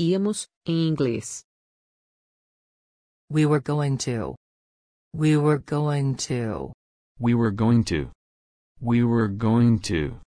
Íamos, em inglês. We were going to. We were going to. We were going to. We were going to.